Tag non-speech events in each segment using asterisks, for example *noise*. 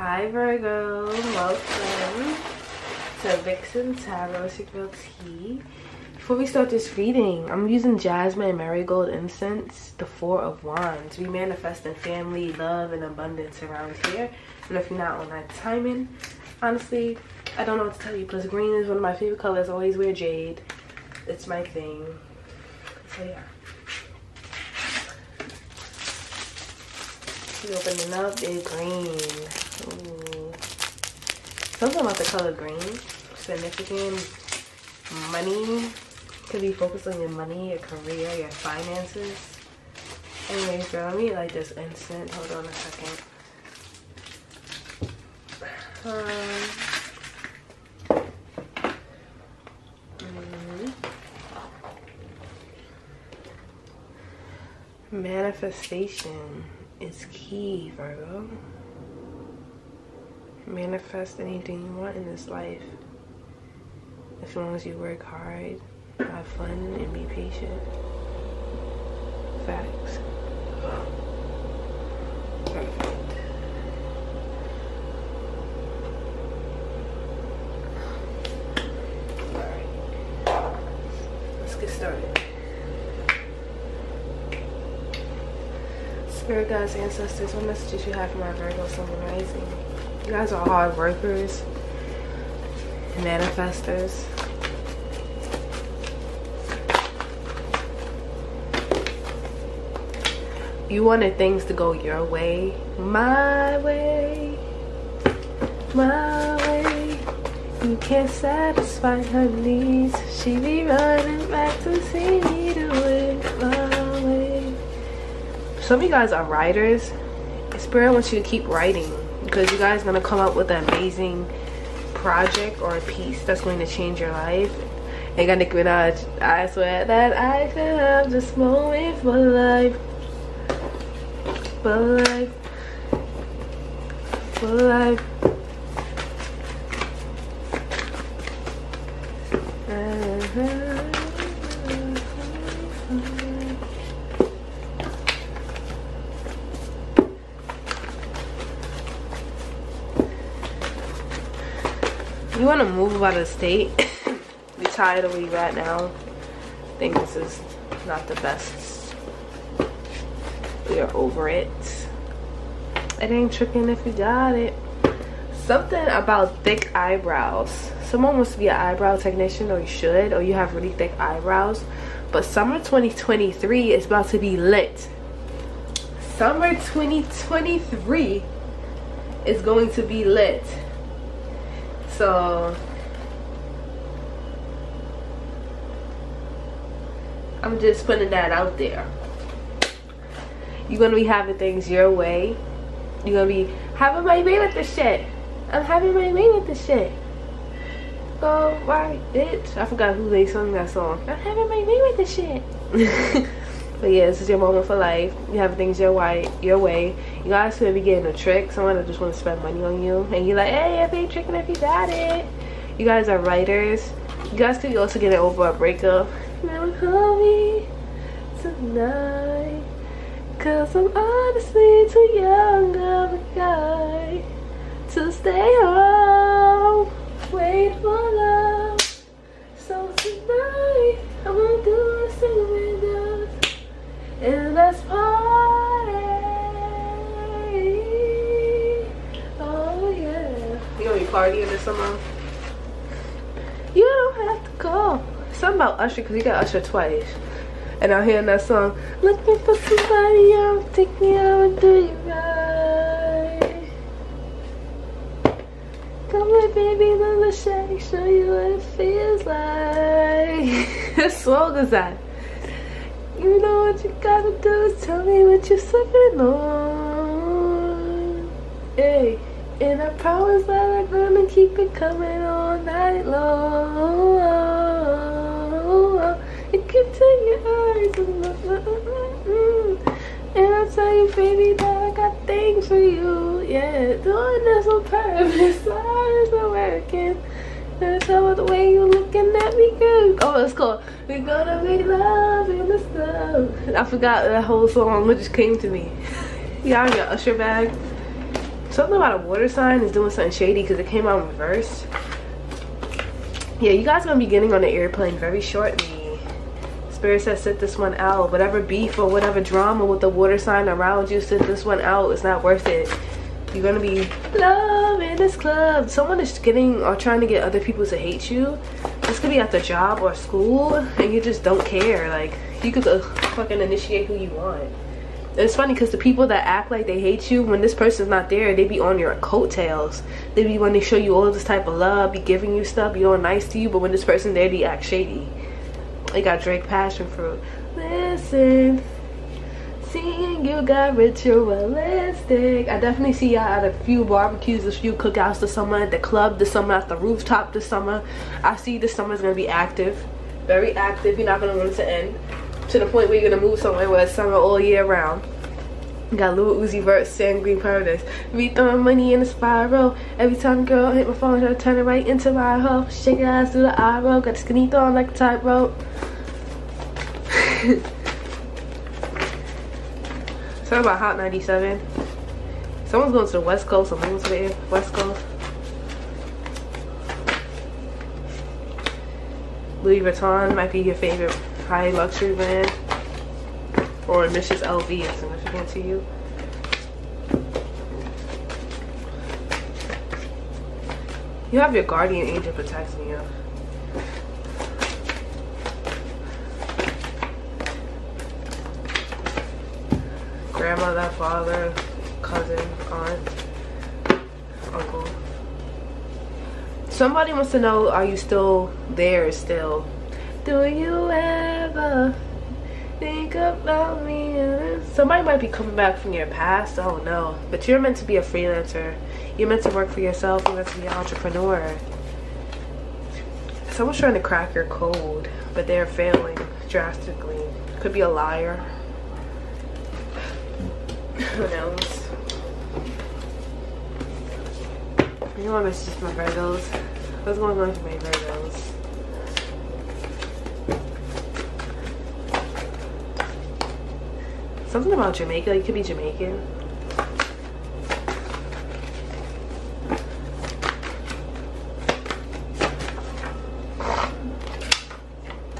Hi Virgo, welcome to Vixen Tarot Secret Tea. Before we start this reading, I'm using Jasmine Marigold Incense, the Four of Wands. We manifest in family, love, and abundance around here. And if you're not on that timing, honestly, I don't know what to tell you Plus green is one of my favorite colors. I always wear jade. It's my thing. So yeah. We opening up is green. Ooh. Something about the color green. Significant money. Could be focused on your money, your career, your finances. Anyways, girl, let me like this instant. Hold on a second. Um, mm-hmm. Manifestation is key, Virgo manifest anything you want in this life. As long as you work hard have fun and be patient. Facts. Perfect. All right let's get started. Spirit guides ancestors what messages you have for my virgo sun rising you guys are hard workers, manifestors. You wanted things to go your way, my way, my way. You can't satisfy her needs. She be running back to see me do it my way. Some of you guys are writers. Spirit wants you to keep writing because you guys are gonna come up with an amazing project or a piece that's going to change your life. And got Nicki Minaj, I swear that I could have this moment for life. For life. For life. Out of state, *laughs* you tired of where you at now, I think this is not the best. We are over it. It ain't tricking if you got it. Something about thick eyebrows. Someone wants to be an eyebrow technician or you should or you have really thick eyebrows. But summer 2023 is about to be lit. Summer 2023 is going to be lit so I'm just putting that out there. You're gonna be having things your way. You're gonna be having my way with the shit. I'm having my way with the shit. Go right, bitch. I forgot who they sung that song. I'm having my way with the shit. *laughs* But yeah, this is your moment for life. You have things your way, your way. You guys could be getting a trick. Someone that just want to spend money on you. And you're like, hey, I ain't tricking if you got it. You guys are writers. You guys could also getting over a breakup. Never call me tonight. Cause I'm honestly too young of a guy to stay home. Wait for love. So tonight, I'm gonna do a single and let's party. Oh yeah. You gonna be partying this summer? You don't have to go. Something about Usher because he got Usher twice. And I'm hearing that song, looking for somebody take me out and do you right. Come here, baby, let me shake, show you what it feels like. what song is that? You know what you gotta do is tell me what you're suffering on. Hey, and I promise that I'm gonna keep it coming all night long. And I tell you, baby, that I got things for you. Yeah, doing this on purpose. Eyes are working. And tell me the way you looking at me good. Oh, it's cool. We're Gonna Make Love in the Snow. I forgot that whole song, it just came to me. *laughs* Y'all got Usher bag. Something about a water sign is doing something shady because it came out in reverse. Yeah, you guys gonna be getting on the airplane very shortly. Spirit says sit this one out. Whatever beef or whatever drama with the water sign around you, sit this one out. It's not worth it. You're gonna be love in this club. Someone is getting or trying to get other people to hate you. This could be at the job or school and you just don't care. Like you could uh, fucking initiate who you want. It's funny because the people that act like they hate you, when this person's not there, they be on your coattails. They be when they show you all this type of love, be giving you stuff, be all nice to you, but when this person there, they act shady. They got Drake passion fruit. Listen, seeing you got ritualistic. I definitely see y'all at a few barbecues, a few cookouts this summer, at the club this summer, at the rooftop this summer. I see this summer's gonna be active, very active. You're not gonna want it to end to the point where you're gonna move somewhere where it's summer all year round. Got Lil Uzi Vert, Sanguine Paradise. Be throwing money in a spiral. Every time girl hit my phone, turn it right into my hoe. Shake your ass through the eye roll. Got the skinny thong like a tightrope. *laughs* Sorry about Hot 97. Someone's going to the West Coast, someone's going to the West Coast. Louis Vuitton might be your favorite high luxury brand. Or Mrs. LV is significant to you. You have your guardian angel protecting you. grandmother, father, cousin, aunt, uncle. Somebody wants to know, are you still there still? Do you ever think about me? Somebody might be coming back from your past, I don't know. But you're meant to be a freelancer. You're meant to work for yourself. You're meant to be an entrepreneur. Someone's trying to crack your code, but they're failing drastically. Could be a liar who knows? You know what message my Virgos? What's going on with my Virgos? Something about Jamaica, you could be Jamaican.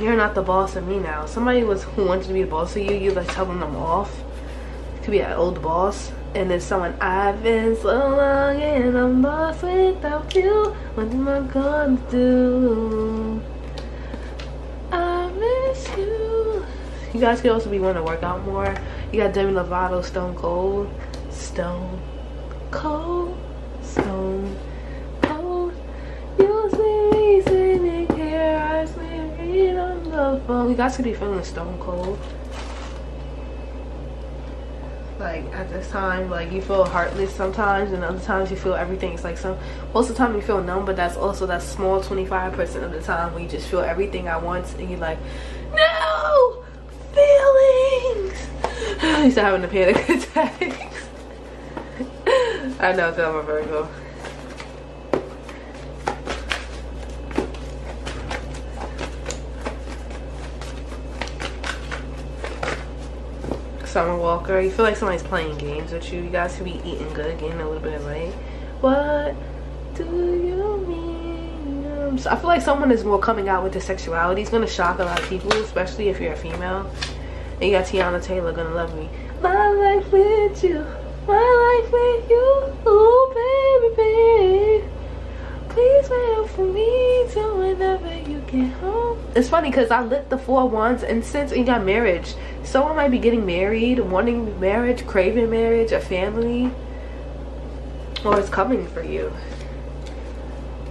You're not the boss of me now. Somebody was who wanted to be the boss of you, you like telling them off. Could be an old boss and then someone I've been so long and I'm lost without you. What am I gonna do? I miss you. You guys could also be wanting to work out more you got Demi Lovato Stone Cold Stone Cold Stone Cold you see me sitting here I read on the phone you guys could be feeling Stone Cold like at this time like you feel heartless sometimes and other times you feel everything. It's like some most of the time you feel numb but that's also that small 25 percent of the time when you just feel everything at once and you're like *laughs* you start having a panic attack *laughs* i know that i'm a virgo Summer Walker. You feel like somebody's playing games with you. You guys could be eating good, getting a little bit weight. What do you mean? So I feel like someone is more coming out with their sexuality. It's gonna shock a lot of people, especially if you're a female. And you got Teyana Taylor, Gonna Love Me. My life with you. My life with you. Oh, baby, baby. Please wait up for me till whenever you get home. It's funny because I lit the four wands and since you got marriage, someone might be getting married, wanting marriage, craving marriage, a family, or it's coming for you.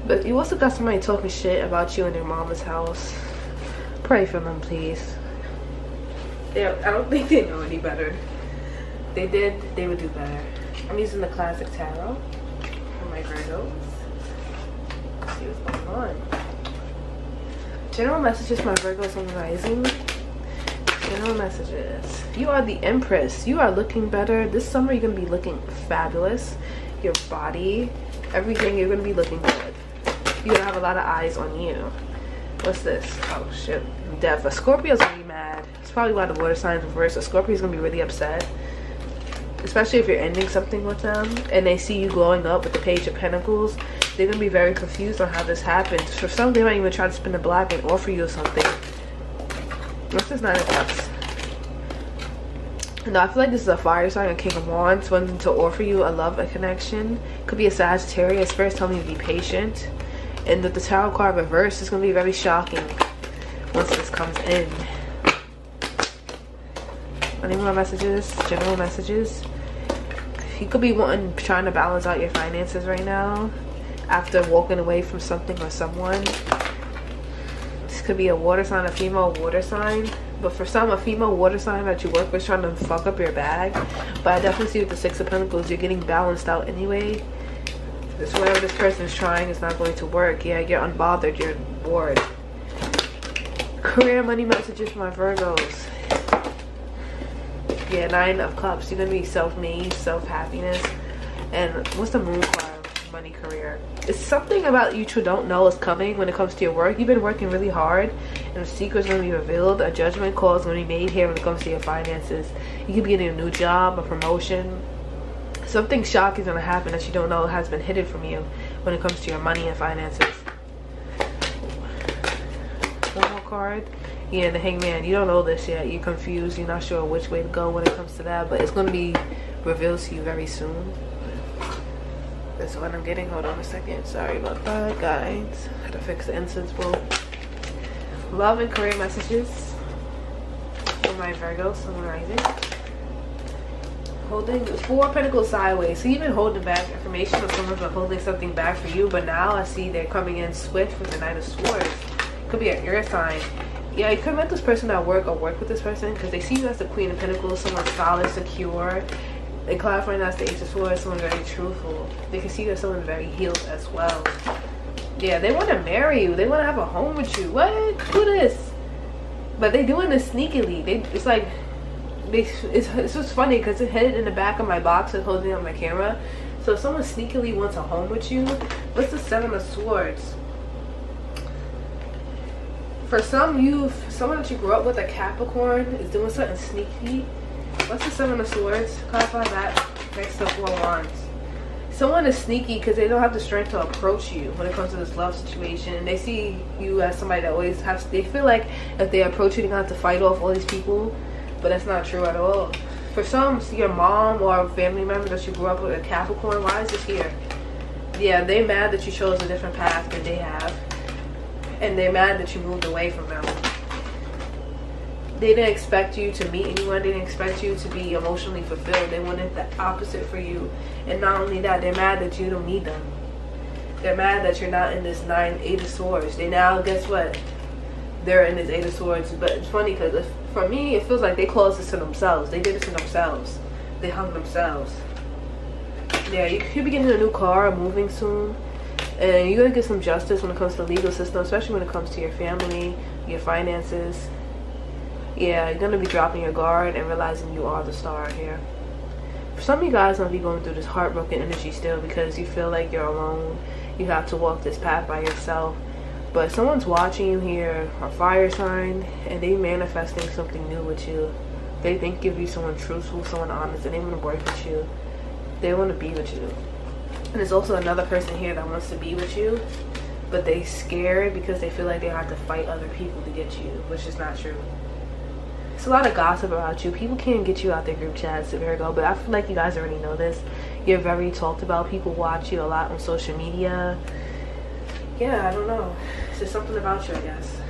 But you also got somebody talking shit about you in their mama's house. Pray for them, please. They, I don't *laughs* think they know any better. They did, they would do better. I'm using the classic tarot for my Virgos see what's going on. General messages, my Virgos on rising. General messages. You are the Empress. You are looking better. This summer, you're going to be looking fabulous. Your body, everything, you're going to be looking good. You're going to have a lot of eyes on you. What's this? Oh, shit. Death. A Scorpio's to be mad. It's probably why the water signs reverse. A Scorpio's to be really upset. especially if you're ending something with them and they see you glowing up with the page of pentacles they're gonna be very confused on how this happened for some they might even try to spin the black and offer you something what's this nine of cups no, I feel like this is a fire sign, a king of wands, wanting to offer you a love, a connection. Could be a Sagittarius. First, tell me to be patient. And the tarot card reverse, it's going to be very shocking once this comes in. Any more messages? General messages? You could be wanting, trying to balance out your finances right now after walking away from something or someone. This could be a water sign, a female water sign but for some a female water sign that you work with trying to fuck up your bag but i definitely see with the six of pentacles you're getting balanced out anyway this whatever this person is trying is not going to work. Yeah you're unbothered. You're bored. Career money messages for my virgos. Yeah nine of cups. You're gonna be self-made self-happiness. And what's the moon card money career? It's something about you two don't know is coming when it comes to your work. You've been working really hard and a secret's to be revealed. A judgment call is to be made here when it comes to your finances. You could be getting a new job a promotion something shocking is going to happen that you don't know has been hidden from you when it comes to your money and finances one more card yeah the hangman you don't know this yet you're confused you're not sure which way to go when it comes to that but it's going to be revealed to you very soon that's what I'm getting. Hold on a second. Sorry about that, guys. Had to fix the incense bowl. Love and career messages for my Virgo, Sun Rising. Holding four pentacles sideways. So you've been holding back information or someone's been holding something back for you, but now I see they're coming in swift with the Knight of Swords. Could be an air sign. Yeah, you could met this person at work or work with this person because they see you as the Queen of Pentacles, someone solid, secure, and clarifying that's the Ace of Swords, someone very truthful. They can see that someone very healed as well. Yeah, they want to marry you. They want to have a home with you. What? Who this? But they're doing this sneakily. They it's like they it's it's just funny because it hid in the back of my box and holding on my camera. So if someone sneakily wants a home with you, what's the Seven of Swords? For some you, someone that you grew up with, a Capricorn, is doing something sneaky What's the Seven of Swords? Clarify that next to Four Wands. Someone is sneaky because they don't have the strength to approach you when it comes to this love situation. And they see you as somebody that always has. They feel like if they approach you, they're gonna have to fight off all these people, but that's not true at all. For some, your mom or a family member that you grew up with a Capricorn, why is this here? Yeah, they mad that you chose a different path than they have, and they're mad that you moved away from them. They didn't expect you to meet anyone. They didn't expect you to be emotionally fulfilled. They wanted the opposite for you. And not only that they're mad that you don't need them. They're mad that you're not in this nine eight of swords. They now guess what they're in this eight of swords but it's funny because for me it feels like they closed this to themselves they did this to themselves they hung themselves yeah you could be getting a new car moving soon and you're gonna get some justice when it comes to the legal system especially when it comes to your family your finances yeah, you're gonna be dropping your guard and realizing you are the star here. For some of you guys gonna be going through this heartbroken energy still because you feel like you're alone. You have to walk this path by yourself. But someone's watching you here, a fire sign, and they manifesting something new with you. They think you be someone truthful, someone honest, and they want to work with you. They want to be with you. And there's also another person here that wants to be with you, but they scared because they feel like they have to fight other people to get you, which is not true it's a lot of gossip about you. People can't get you out their group chats, Virgo, but I feel like you guys already know this. You're very talked about. People watch you a lot on social media. Yeah, I don't know. Just something about you, I guess.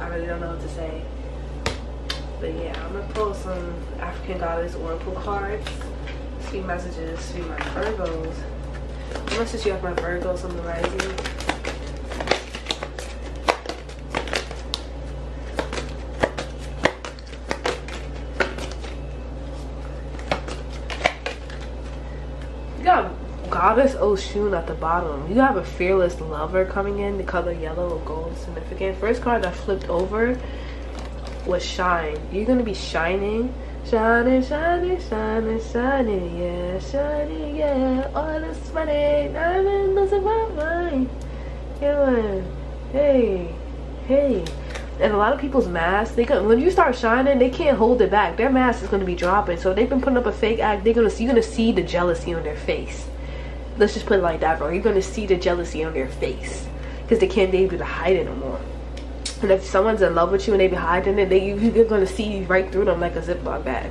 I really don't know what to say. But yeah, I'm gonna pull some African Goddess Oracle cards. See messages, see my Virgos. What message you have my Virgos on the rising? Goddess Oshun at the bottom. You have a fearless lover coming in. The color yellow or gold significant. First card that flipped over was shine. You're going to be shining. Shining, shining, shining, shining, yeah, shining, yeah. All this money, I'm losing my. Yeah, hey, hey. And a lot of people's masks, they can, when you start shining, they can't hold it back. Their mask is going to be dropping. So they've been putting up a fake act. They're gonna you're gonna see the jealousy on their face. Let's just put it like that, bro. You're gonna see the jealousy on their face because they can't be able to hide it no more. And if someone's in love with you and they be hiding it, they you're gonna see right through them like a Ziploc bag.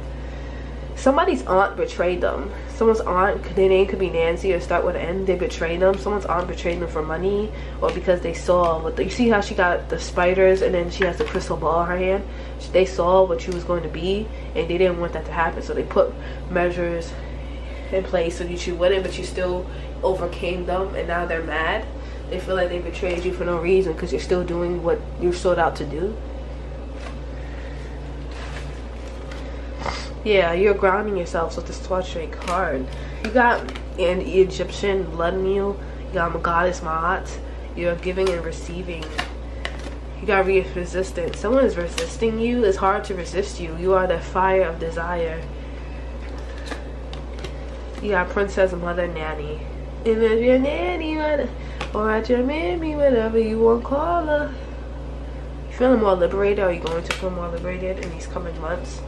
Somebody's aunt betrayed them someone's aunt, their name could be Nancy or start with an N, they betrayed them. Someone's aunt betrayed them for money or because they saw what the, you see how she got the spiders and then she has the crystal ball in her hand. They saw what she was going to be and they didn't want that to happen. So they put measures in place so that you wouldn't, but you still overcame them and now they're mad. They feel like they betrayed you for no reason because you're still doing what you're sought out to do. Yeah, you're grounding yourself with this 12 straight card. You got an Egyptian blood meal. You got a goddess Maat. You're giving and receiving. You got resistance. Someone is resisting you. It's hard to resist you. You are the fire of desire. You got princess, mother, nanny. And if your nanny, or at your mammy, whatever you want, to call her. You feeling more liberated? Are you going to feel more liberated in these coming months?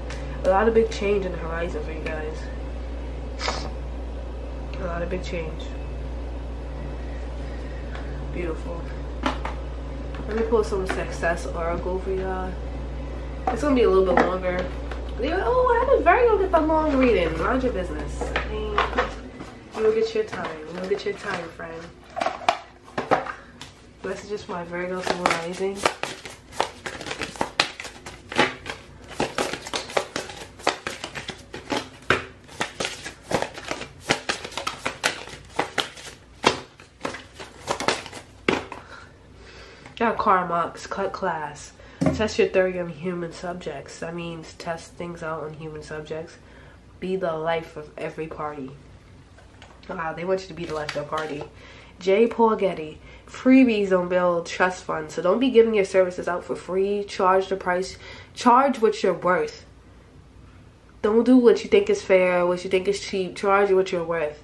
a lot of big change in the horizon for you guys. A lot of big change. Beautiful. Let me pull some success oracle for y'all. It's gonna be a little bit longer. Oh, I had a very get the long reading. Mind your business. You'll get your time. You'll get your time, friend. Messages for my Virgo Sun Rising. Got Karmox, cut class. Test your theory on human subjects. That means test things out on human subjects. Be the life of every party. Wow, they want you to be the life of party. J. Paul Getty. Freebies don't build trust funds. So don't be giving your services out for free. Charge the price. Charge what you're worth. Don't do what you think is fair, what you think is cheap. Charge what you're worth.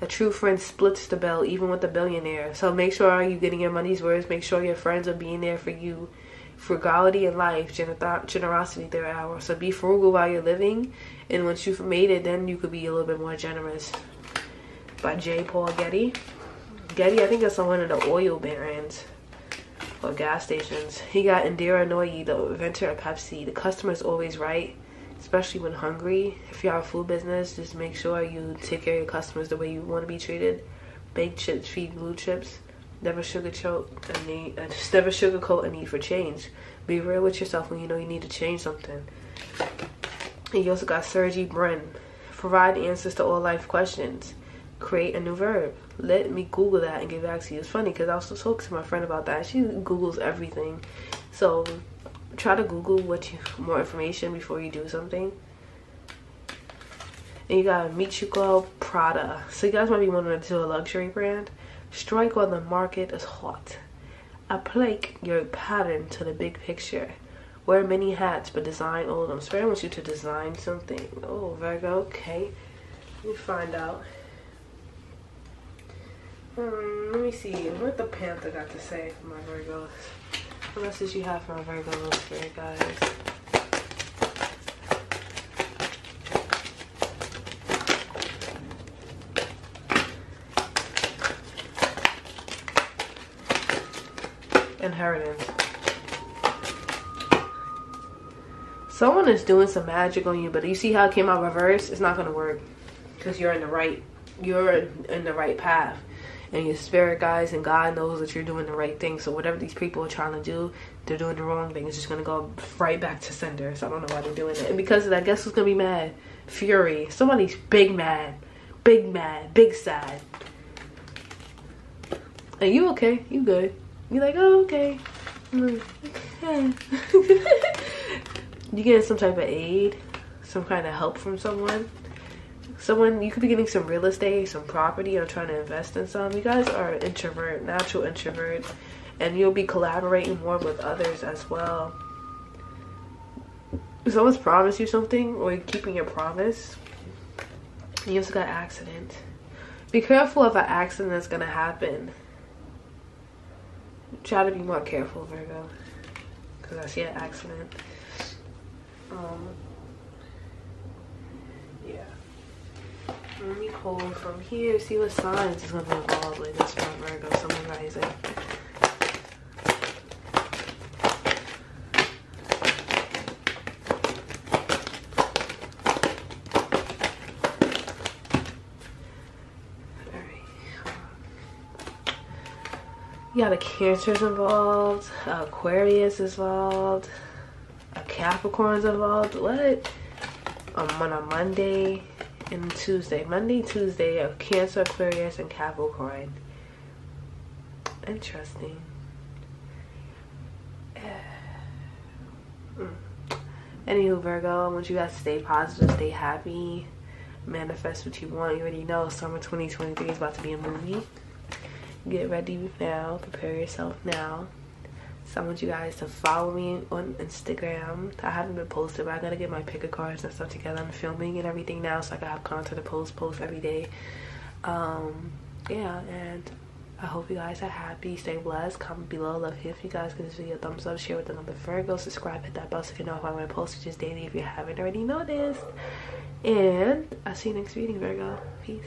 A true friend splits the bill, even with a billionaire. So make sure you're getting your money's worth. Make sure your friends are being there for you. Frugality in life, gener- generosity hour. So be frugal while you're living, and once you've made it, then you could be a little bit more generous. By J. Paul Getty. Getty, I think that's on one of the oil brands or gas stations. He got Indra Nooyi, the inventor of Pepsi. The customer's always right especially when hungry. If you have a food business, just make sure you take care of your customers the way you want to be treated. Baked chips feed blue chips. Never sugarcoat a need. Uh, just never sugarcoat a need for change. Be real with yourself when you know you need to change something. And you also got Sergey Brin. Provide answers to all life questions. Create a new verb. Let me Google that and get back to you. It's funny because I was talking to my friend about that. She Googles everything. So try to Google what you more information before you do something. And you got Michuko Prada. So you guys might be wanting to a luxury brand. Strike while the market is hot. Apply your pattern to the big picture. Wear many hats, but design all of them. So I want you to design something. Oh, Virgo, okay. Let me find out. Um, let me see what the Panther got to say for my Virgos. What message you have from Virgo Spirit guys? Inheritance. Someone is doing some magic on you, but you see how it came out reverse? It's not gonna work because you're in the right, you're in the right path and your spirit guides and God knows that you're doing the right thing. So whatever these people are trying to do, they're doing the wrong thing. It's just gonna go right back to sender. So I don't know why they're doing it. And because of that, guess who's gonna be mad? Fury. Somebody's big mad. Big mad. Big sad. Are you okay? You good. You're like, oh, okay. *laughs* you get some type of aid, some kind of help from someone. Someone you could be getting some real estate some property or trying to invest in some. You guys are introvert natural introvert and you'll be collaborating more with others as well. Someone's promised you something or keeping your promise you also got accident. Be careful of an accident that's gonna happen try to be more careful virgo because I see an accident. Um, yeah. Let me pull from here, see what signs is going to be involved with this for Virgo, Sun Rising. You got a Cancer's involved, Aquarius involved, a Capricorn's involved. What? Um, on a Monday and Tuesday. Monday, Tuesday, a Cancer, Aquarius, and Capricorn. Interesting. *sighs* Mm. Anywho, Virgo, I want you guys to stay positive, stay happy, manifest what you want. You already know summer 2023 is about to be a movie get ready now prepare yourself now so i want you guys to follow me on instagram i haven't been posted but i gotta get my picker cards and stuff together i'm filming and everything now so i can have content to post post every day um yeah and I hope you guys are happy. Stay blessed. Comment below. Love. If you guys give this video a thumbs up, share with another Virgo. Subscribe, hit that bell so you know if I'm going to post just daily if you haven't already noticed. And I'll see you next reading, Virgo. Peace.